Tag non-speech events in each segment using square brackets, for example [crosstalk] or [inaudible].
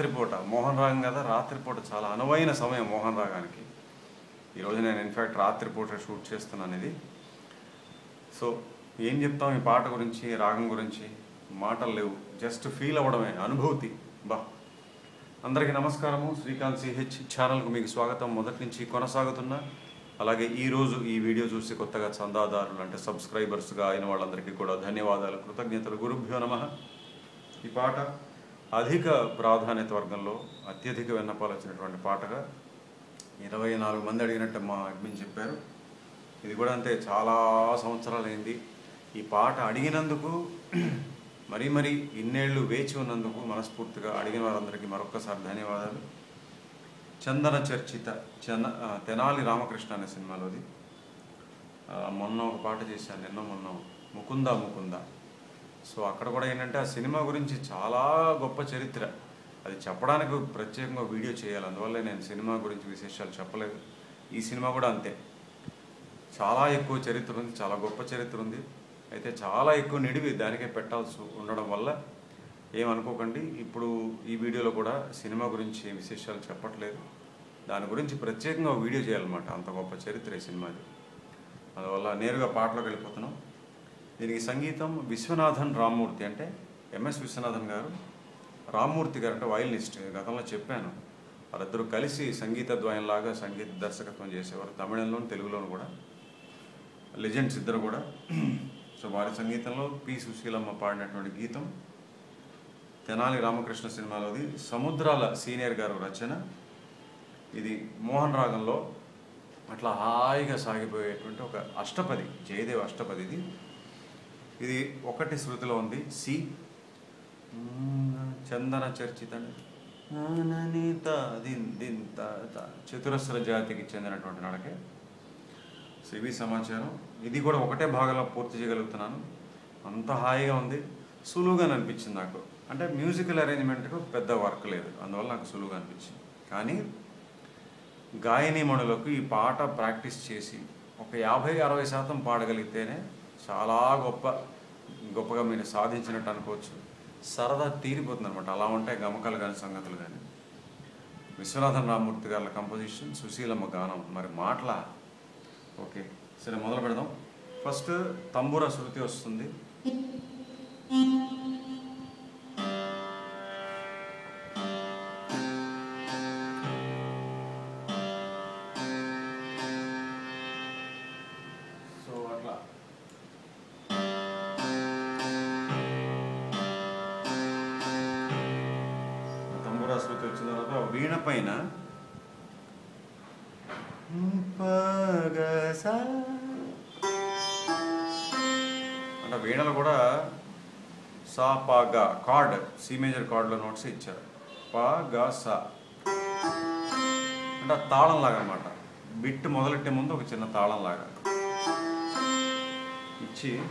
రాత్రిపూట. మోహన్ రాగం కదా రాత్రిపూట చాలా అనువైన సమయం మోహన్ రాగానికి. ఈరోజు నేను ఇన్ఫ్యాక్ట్ రాత్రిపూట షూట్ చేస్తున్నాను ఇది. సో ఏం చెప్తాం ఈ పాట గురించి రాగం గురించి? మాటలు లేవు. జస్ట్ ఫీల్ అవ్వడమే అనుభూతి. బా. అందరికీ నమస్కారము. శ్రీకాంత్ సిహెచ్ ఛానల్కు మీకు స్వాగతం. మొదటి నుంచి కొనసాగుతున్నా. అలాగే ఈరోజు ఈ వీడియో చూసి కొత్తగా చందాదారులు అంటే సబ్స్క్రైబర్స్గా అయిన వాళ్ళందరికీ కూడా ధన్యవాదాలు. కృతజ్ఞతలు. గురుభ్యో నమ. ఈ పాట అధిక ప్రాధాన్యత వర్గంలో అత్యధిక విన్నపాలు వచ్చినటువంటి పాటగా ఇరవై నాలుగు మంది అడిగినట్టు మా అడ్మిన్ చెప్పారు. ఇది కూడా అంతే చాలా సంవత్సరాలైంది. ఈ పాట అడిగినందుకు మరీ మరీ ఇన్నేళ్ళు వేచి ఉన్నందుకు మనస్ఫూర్తిగా అడిగిన వారందరికీ మరొక్కసారి ధన్యవాదాలు. చందన చర్చిత చన తెనాలి రామకృష్ణ అనే సినిమాలోది. మొన్న ఒక పాట చేశాను నిన్న మొన్న. ముకుంద ముకుంద. సో అక్కడ కూడా ఏంటంటే ఆ సినిమా గురించి చాలా గొప్ప చరిత్ర. అది చెప్పడానికి ప్రత్యేకంగా వీడియో చేయాలి. అందువల్ల నేను సినిమా గురించి విశేషాలు చెప్పలేదు. ఈ సినిమా కూడా అంతే. చాలా ఎక్కువ చరిత్ర ఉంది. చాలా గొప్ప చరిత్ర ఉంది. అయితే చాలా ఎక్కువ నిడివి దానికే పెట్టాల్సి ఉండడం వల్ల ఏమనుకోకండి ఇప్పుడు ఈ వీడియోలో కూడా సినిమా గురించి విశేషాలు చెప్పట్లేదు. దాని గురించి ప్రత్యేకంగా వీడియో చేయాలన్నమాట. అంత గొప్ప చరిత్ర ఈ సినిమాది. అందువల్ల నేరుగా పాటలోకి వెళ్ళిపోతున్నాం. దీనికి సంగీతం విశ్వనాథన్ రామ్మూర్తి అంటే ఎంఎస్ విశ్వనాథన్ గారు. రామ్మూర్తి గారు అంటే వయలినిస్ట్. గతంలో చెప్పాను. వారిద్దరూ కలిసి సంగీత ద్వయంలాగా సంగీత దర్శకత్వం చేసేవారు. తమిళంలోను తెలుగులోను కూడా. లెజెండ్స్ ఇద్దరు కూడా. సో వారి సంగీతంలో పి. సుశీలమ్మ పాడినటువంటి గీతం తెనాలి రామకృష్ణ సినిమాలోది సముద్రాల సీనియర్ గారు రచన. ఇది మోహన్ రాగంలో అట్లా హాయిగా సాగిపోయేటువంటి ఒక అష్టపది జయదేవ్ అష్టపది ఇది. ఇది ఒకటి శృతిలో ఉంది. సి. చందన చర్చిత చతురస్ర జాతికి చెందినటువంటి నడకే. సో ఇవి సమాచారం. ఇది కూడా ఒకటే భాగంలో పూర్తి చేయగలుగుతున్నాను. అంత హాయిగా ఉంది. సులువుగా అనిపించింది నాకు. అంటే మ్యూజికల్ అరేంజ్మెంట్కు పెద్ద వర్క్ లేదు. అందువల్ల నాకు సులువుగా అనిపించింది. కానీ గాయని మణులకు ఈ పాట ప్రాక్టీస్ చేసి ఒక యాభై అరవై శాతం పాడగలిగితేనే చాలా గొప్ప గొప్పగా మీరు సాధించినట్టు అనుకోవచ్చు. సరదా తీరిపోతుంది అనమాట అలా ఉంటాయి గమకాలు కానీ సంగతులు కానీ విశ్వనాథన్ రామూర్తి గారి కంపోజిషన్ సుశీలమ్మ గానం. మరి మాటల ఓకే సరే మొదలు పెడదాం. ఫస్ట్ తంబూర శృతి వస్తుంది. కార్డ్ సి మేజర్ కార్డులో నోట్స్ ఇచ్చారు. ప గ సా. అంటే ఆ తాళం లాగా అనమాట బిట్ మొదలెట్టే ముందు ఒక చిన్న తాళం లాగా ఇచ్చి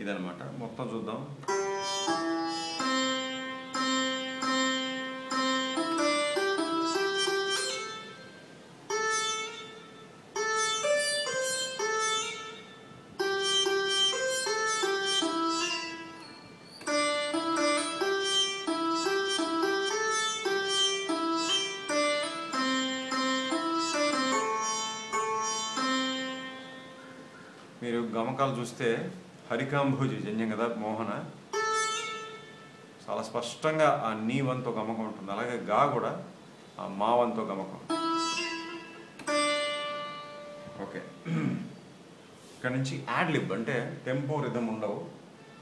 ఇదనమాట మొత్తం చూద్దాం. మీరు చూస్తే హరికాంభోజి జన్యం కదా మోహన? చాలా స్పష్టంగా ఆ నీ వంతో గమకం ఉంటుంది. అలాగే గా కూడా ఆ మా వంతో గమకం. ఓకే. ఓకే ఇక్కడ నుంచి యాడ్ లిబ్ అంటే టెంపో రిధం ఉండవు.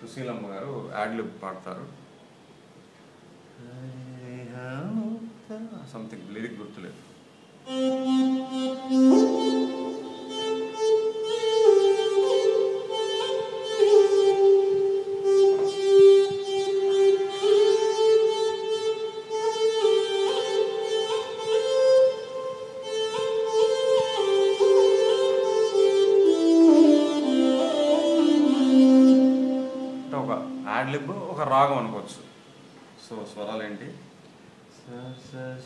సుశీలమ్మ గారు యాడ్ లిబ్ పాడతారు. సంథింగ్ లిరిక్ గుర్తులేదు.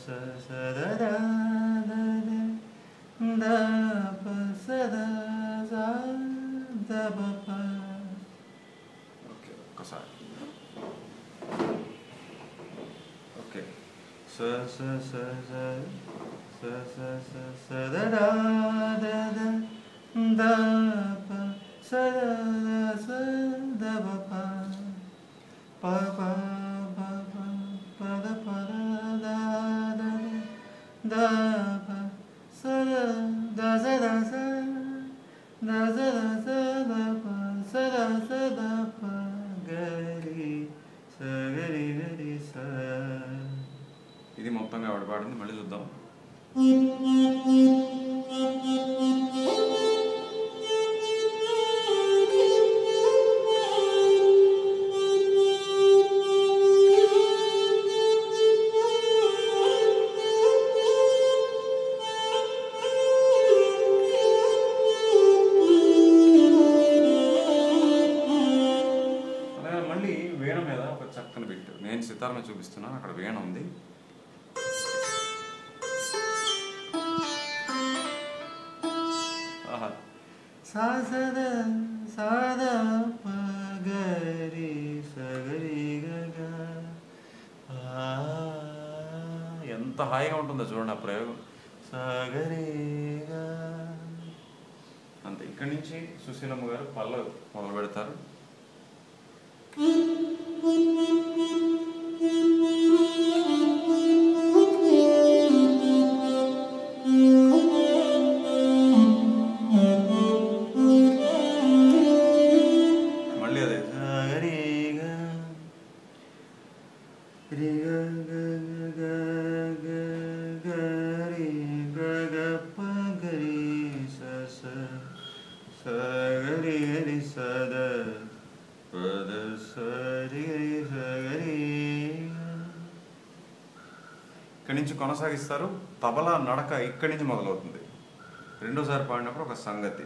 sa sa da da da da da pa sa da sa da pa pa okay kasar okay sa sa sa sa sa sa sa da da da da da ఎంత హాయిగా ఉంటుందో చూడండి ఆ ప్రయోగం. సగరిగా. అంత ఇక్కడి నుంచి సుశీలమ్మ గారు పల్లవి మొదలు పెడతారు. ఇక్కడి నుంచి కొనసాగిస్తారు. తబలా నడక ఇక్కడి నుంచి మొదలవుతుంది. రెండోసారి పాడినప్పుడు ఒక సంగతి.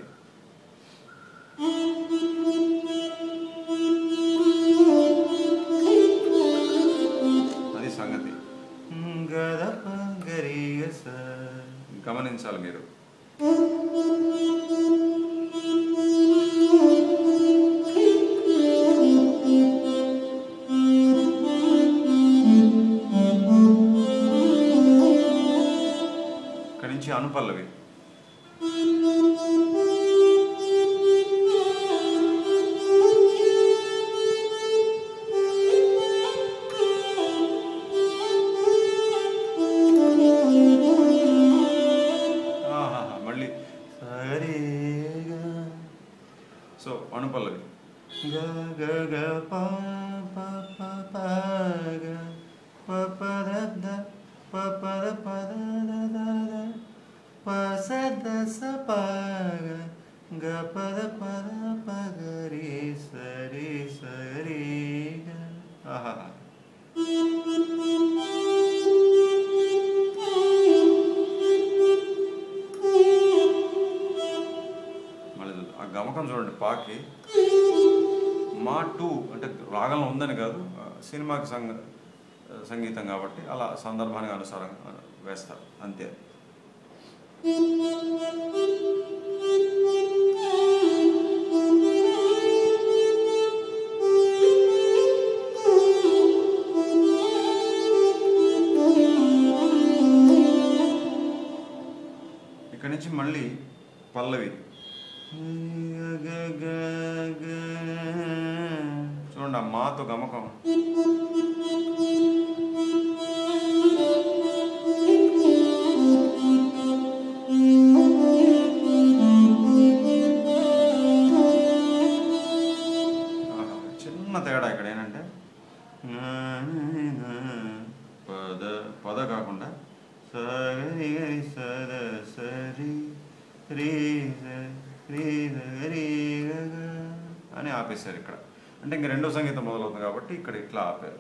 అది సంగతి. గమనించాలి మీరు. pa pa pa pa ga pa pa da da pa pa da pa da da da da pa sa da sa pa ga ga pa da pa da pa ga re sa re sa re ga aha ఆ గమకం చూడండి పాకి మా two అంటే రాగంలో ఉందని కాదు సినిమాకి సంగ సంగీతం కాబట్టి అలా సందర్భానికి అనుసారంగా వేస్తారు అంతే. ఇక్కడి నుంచి మళ్ళీ పల్లవి. చూడండి ఆ మాతో గమకం. చిన్న తేడా ఇక్కడ ఏంటంటే పద పద కాకుండా సరి సరి రే అని ఆపేశారు ఇక్కడ. అంటే ఇంక రెండో సంగీతం మొదలవుతుంది కాబట్టి ఇక్కడ ఇట్లా ఆపారు.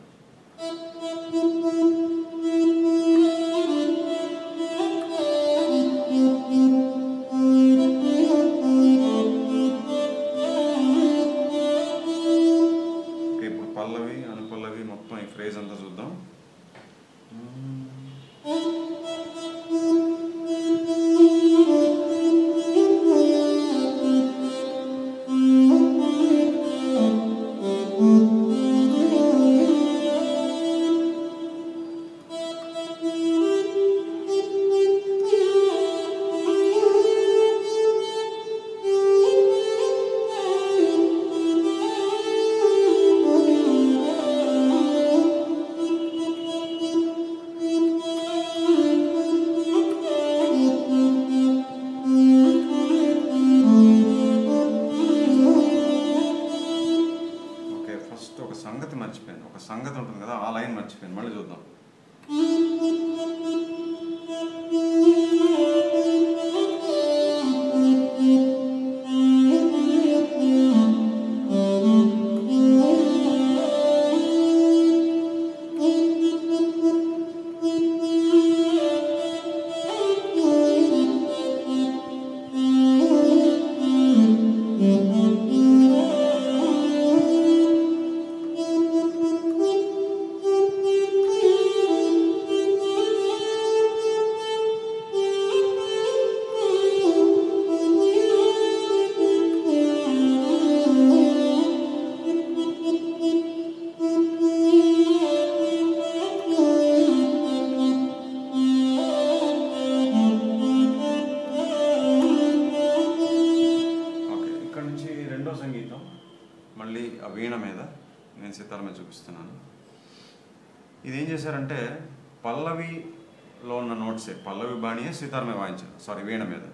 సీతారామే వాయించారు సారీ వీణ మీద.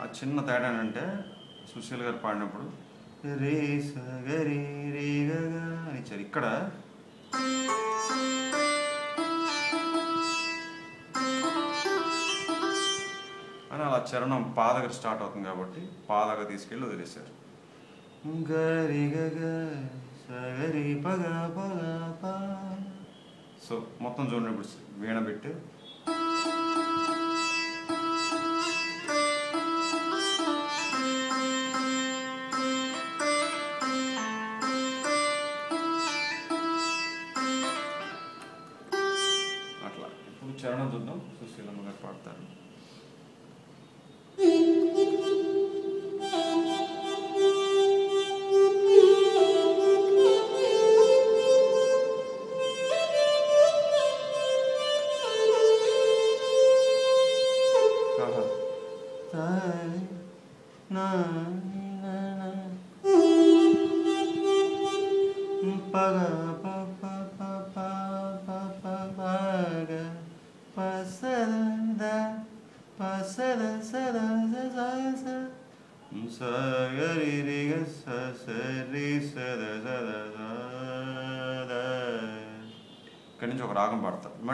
ఆ చిన్న తేడా ఏంటంటే సుశీల్ గారు పాడినప్పుడు రే సగరి రే గ అని ఇచ్చారు. ఇక్కడ చరణం పాదగ స్టార్ట్ అవుతుంది కాబట్టి తీసుకెళ్ళి వదిలేశారు ప ప గ ప. సో మొత్తం చూడండి ఇప్పుడు వీణ పెట్టి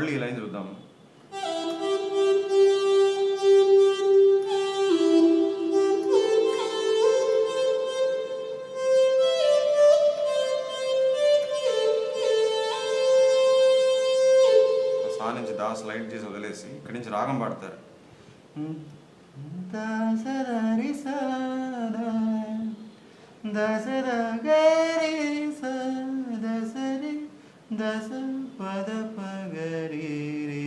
మళ్ళీ ఈ లైన్ చూద్దాం. ఆ సా నుంచి దా స్లైడ్ చేసి వదిలేసి ఇక్కడి నుంచి రాగం పాడతారు. దశ పద దసరి రి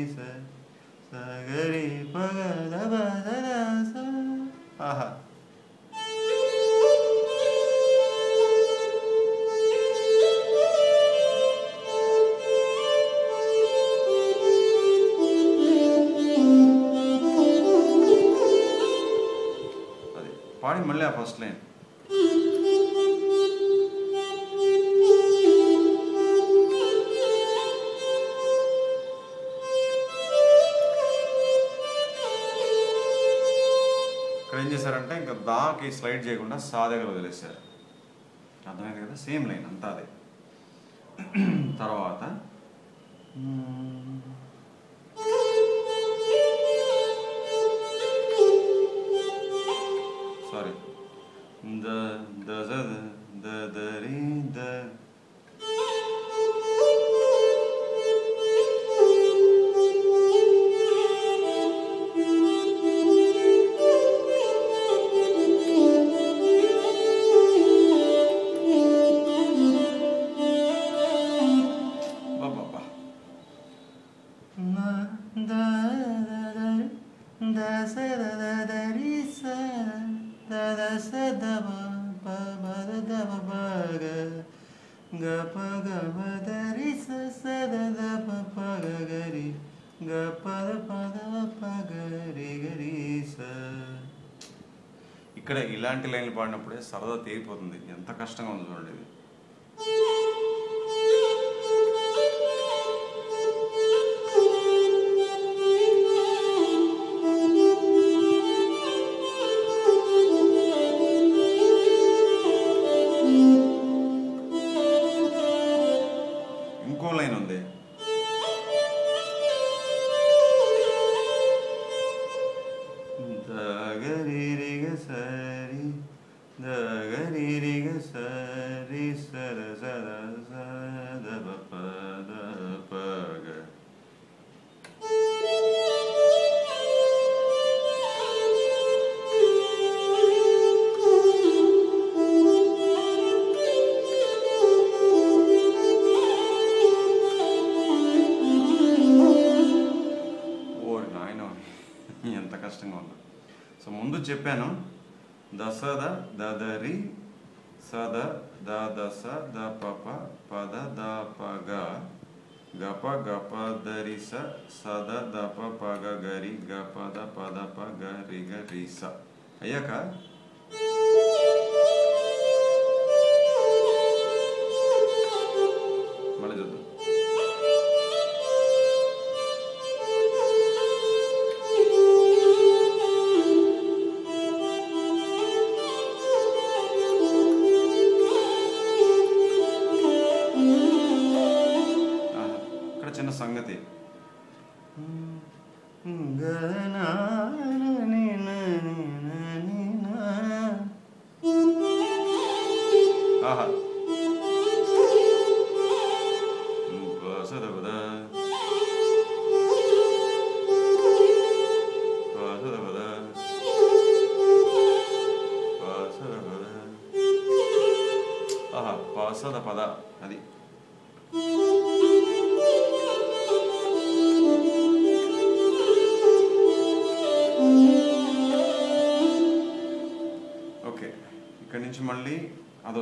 స సగరి పగ దబ దద స ఆహా అది పాడి మళ్ళీ ఆ ఫస్ట్ లైన్ చేశారంటే ఇంకా దాకి స్లైడ్ చేయకుండా సా దగ్గర వదిలేశారు. అర్థమైంది కదా? సేమ్ లైన్ అంతా అదే. తర్వాత సారీ. ద ద ఇక్కడ ఇలాంటి లైన్లు పాడినప్పుడే సరదా తీరిపోతుంది ఎంత కష్టంగా ఉంది చూడండి ఇది. కష్టంగా ఉంది. సో ముందు చెప్పాను దస దదరి సద ద దస ద పప పద ద పగ గప గప దరి స సద దప పగ గరి గప ద పద ప గరి గరి స. అయ్యాక మళ్ళీ చూద్దాం.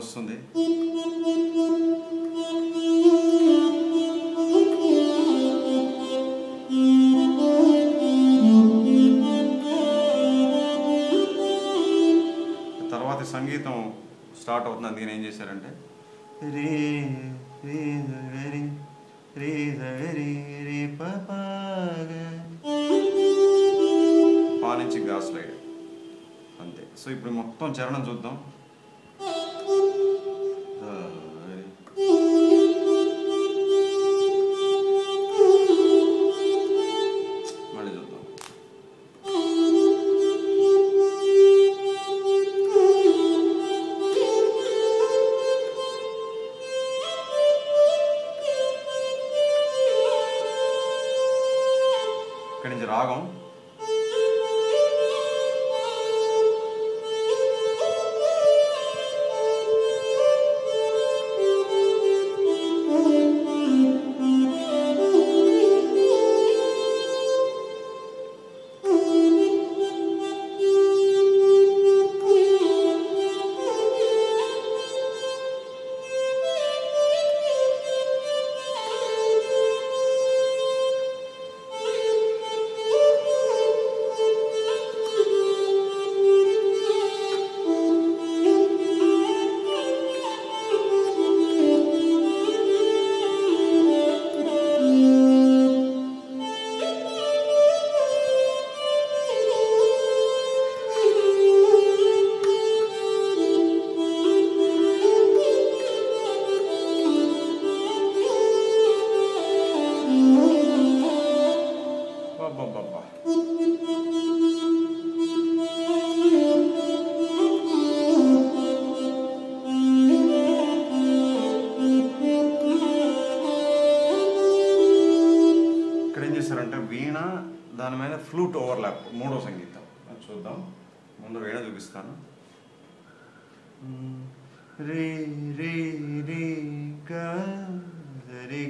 వస్తుంది. తర్వాత సంగీతం స్టార్ట్ అవుతుంది. అందుకని ఏం చేశారంటే రీ రీ రీ రీ రీ రీ పా నుంచి గా స్లైడ్. అంతే. సో ఇప్పుడు మొత్తం చరణం చూద్దాం.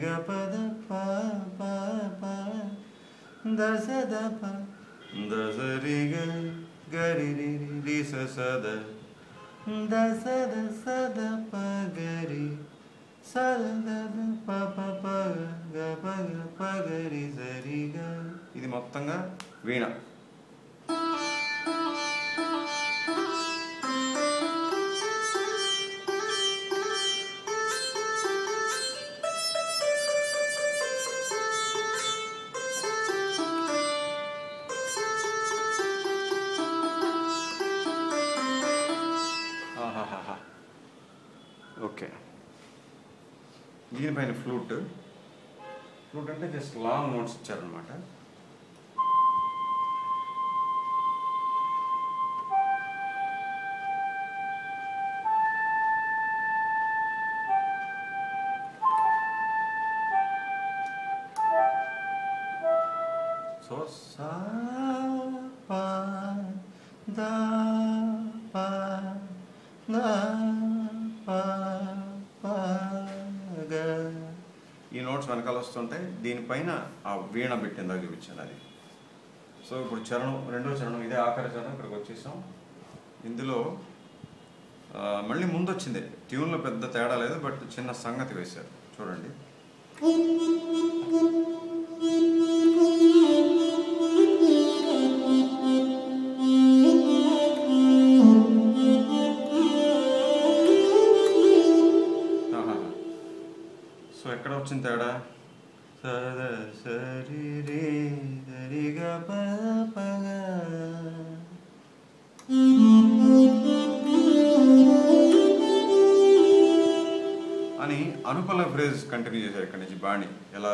రి గ పద ప ప ప దస ద ప దస రి గ గ రి రి రి రి స స ద దస ద స ద ప గ రి స ద ద ద ప ప ప గ ప గ ప గ రి స రి గ ఇది మొత్తంగా వీణ ఫ్లూట్. ఫ్లూట్ అంటే జస్ట్ లాంగ్ నోట్స్ ఇచ్చారనమాట సో సా వెనకాల వస్తుంటే దీనిపైన ఆ వీణ పెట్టిందా చూపించాను అది. సో ఇప్పుడు చరణం రెండో చరణం ఇదే ఆఖరి చరణం ఇక్కడికి వచ్చేసాం. ఇందులో మళ్ళీ ముందు వచ్చింది ట్యూన్లో పెద్ద తేడా లేదు బట్ చిన్న సంగతి వేశారు. చూడండి. అనుపల కంటిన్యూ చేశారు ఇక్కడ నుంచి బాణి. ఎలా?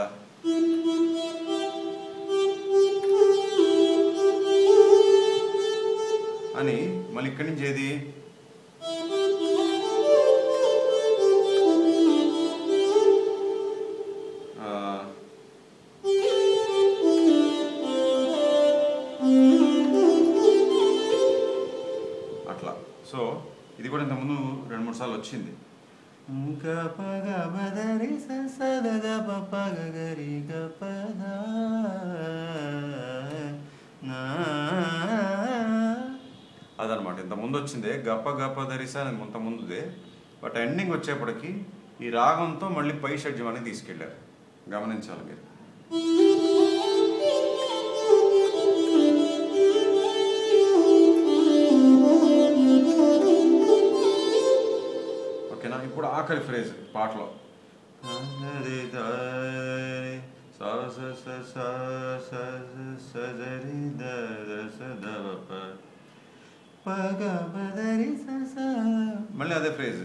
అని మళ్ళీ ఇక్కడి నుంచి ఏది? వచ్చిందే గప్ప గప్ప దరిస అనేది ఇంత ముందుదే బట్ ఎండింగ్ వచ్చేప్పటికి ఈ రాగంతో మళ్ళీ పై షడ్జం అనేది తీసుకెళ్ళారు గమనించాలి మీరు ఓకేనా ఇప్పుడు ఆఖరి ఫ్రేజ్ పాటలో మళ్ళీ అదే ఫ్రేజ్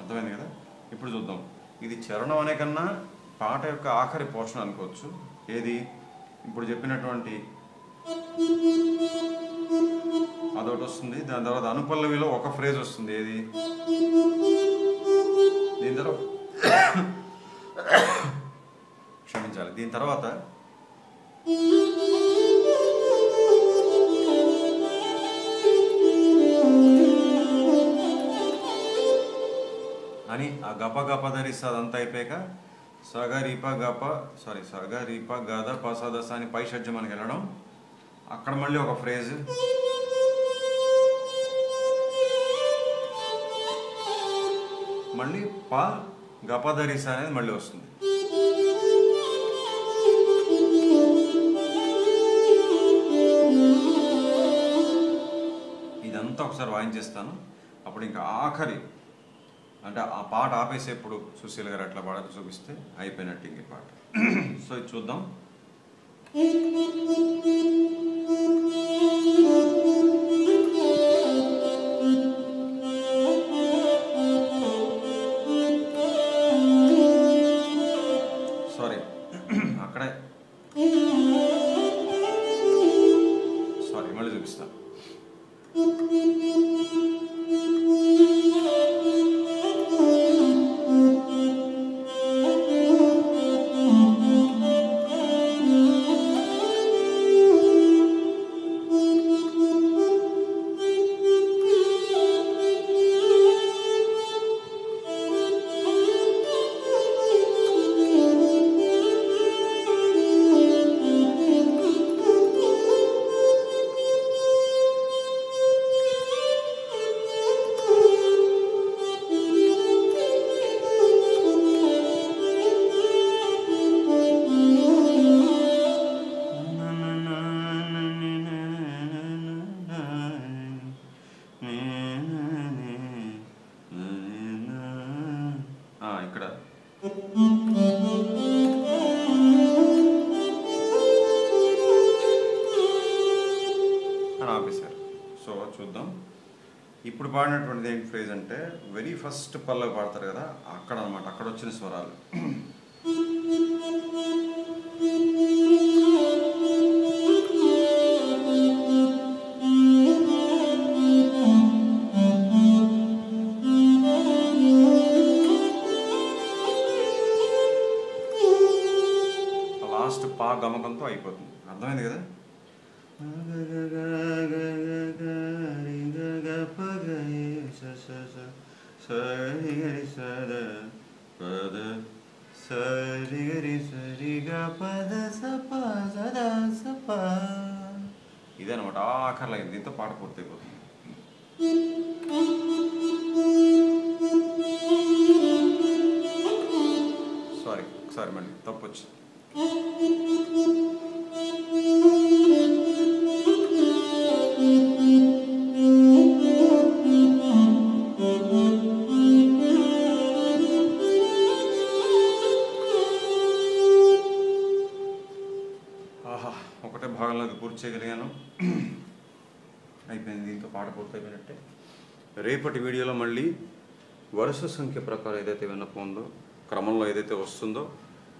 అర్థమైంది కదా? ఇప్పుడు చూద్దాం. ఇది చరణం అనే కన్నా పాట యొక్క ఆఖరి పోర్షన్ అనుకోవచ్చు. ఏది? ఇప్పుడు చెప్పినటువంటి అదొకటి వస్తుంది. దాని తర్వాత అనుపల్లవిలో ఒక ఫ్రేజ్ వస్తుంది. ఏది? దీని తర్వాత క్షమించాలి. దీని తర్వాత అని ఆ గప గప ధరిస్తే అదంతా అయిపోయాక సగ రీప గప సారీ సగ రీప గద పసదస అని పై షడ్జం మనకి వెళ్ళడం. అక్కడ మళ్ళీ ఒక ఫ్రేజ్ మళ్ళీ ప గపదరిస అనేది మళ్ళీ వస్తుంది. ఇదంతా ఒకసారి వాయించేస్తాను. అప్పుడు ఇంకా ఆఖరి అంటే ఆ పాట ఆపేసేప్పుడు సుశీల్ గారు అట్లా పాట చూపిస్తే అయిపోయినట్టు ఇంక ఈ పాట. సో ఇది చూద్దాం. [clears throat] ఏంటి ఫ్రేజ్ అంటే వెరీ ఫస్ట్ పల్లవి పాడతారు కదా అక్కడ అనమాట అక్కడ వచ్చిన స్వరాలు. సరి గ పద సప సదా సప. ఇదనమాట ఆఖర్లో దీంతో పాట పూర్తయిపోతుంది సారీ సారీ మళ్ళీ తప్పొచ్చు రేపటి వీడియోలో మళ్ళీ వరుస సంఖ్య ప్రకారం ఏదైతే విన్నపం ఉందో క్రమంలో ఏదైతే వస్తుందో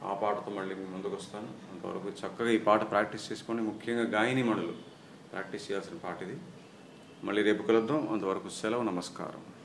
ఆ పాటతో మళ్ళీ మీ ముందుకు వస్తాను. అంతవరకు చక్కగా ఈ పాట ప్రాక్టీస్ చేసుకోండి. ముఖ్యంగా గాయని మణులు ప్రాక్టీస్ చేయాల్సిన పాట ఇది. మళ్ళీ రేపు కలుద్దాం. అంతవరకు సెలవు నమస్కారం.